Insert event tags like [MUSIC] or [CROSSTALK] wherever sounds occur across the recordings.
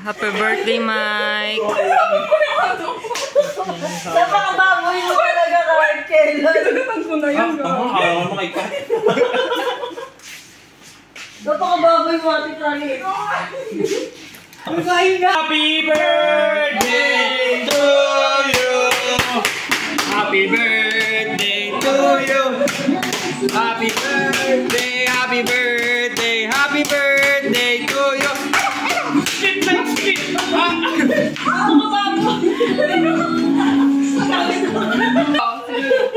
Happy birthday, Mike. Napakababoy mo talaga, Kurt Kailan. Sagatan ko na yun. Alam mo kay Kat. [LAUGHS] Napakababoy mo, Ate Trani. Happy birthday to you. Happy birthday to you. Happy birthday, happy birthday, happy birthday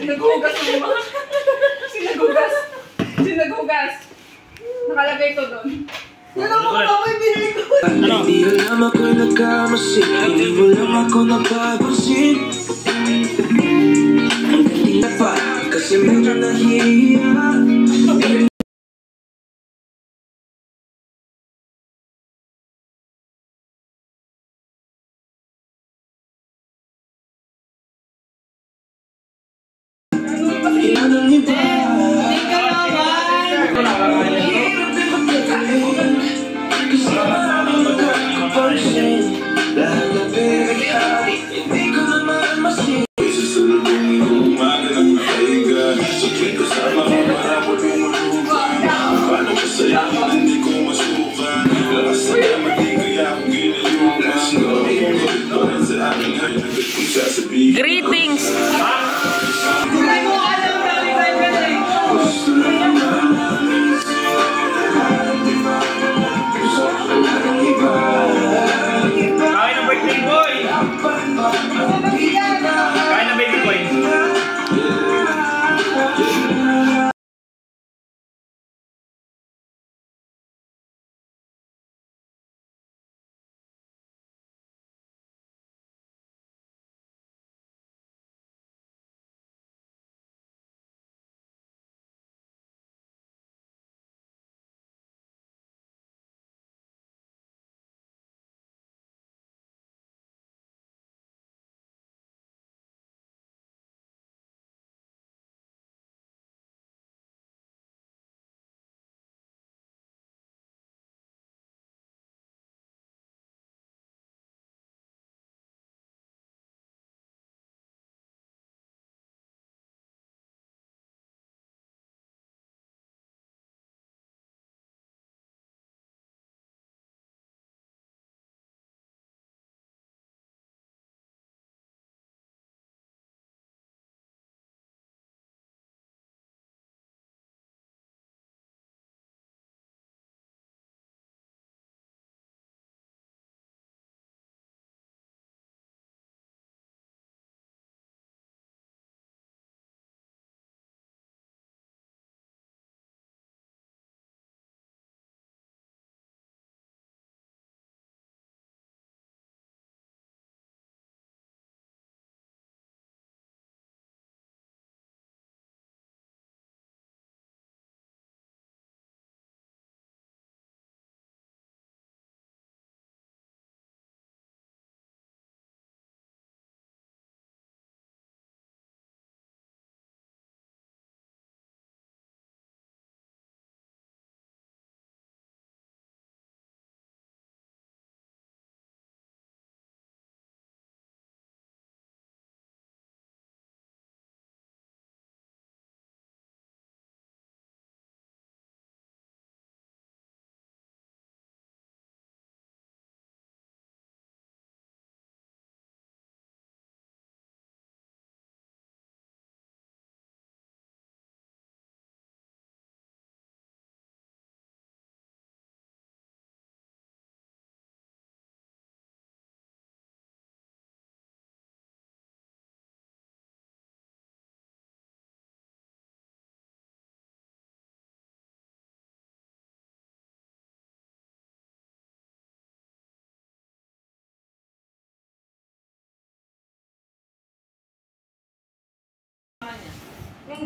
Sinagugas mo ba? Sinagugas. Sinagugas. Nakalagay ko doon. Napakababoy binili ko. Hindi alam ako nagkamasi Hindi mo lang ako napapansin Hindi na pa Kasi medyo nahihiya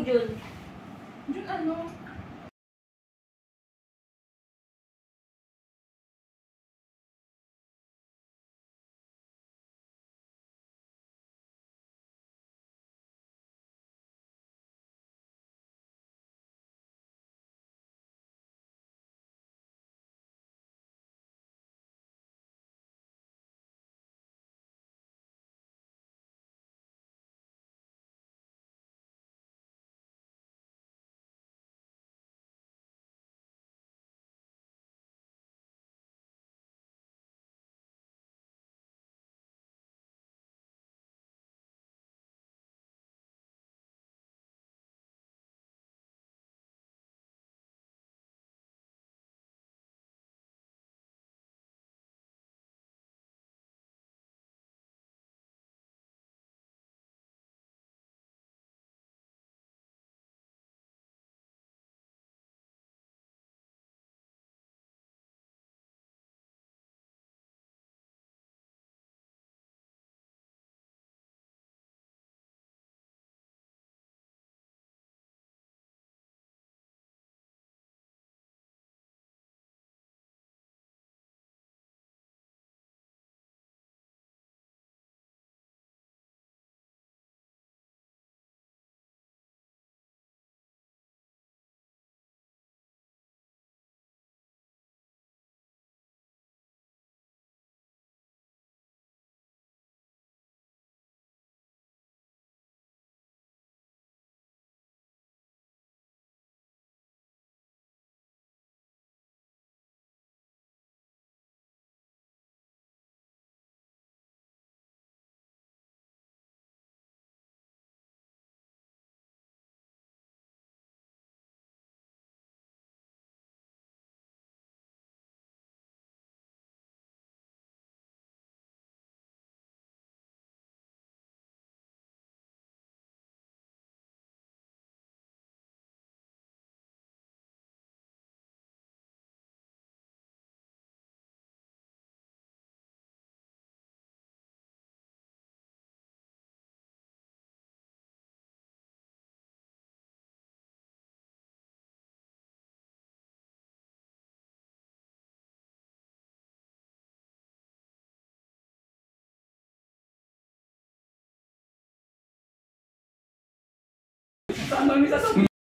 June. Yun ano? Tá, Anonimização.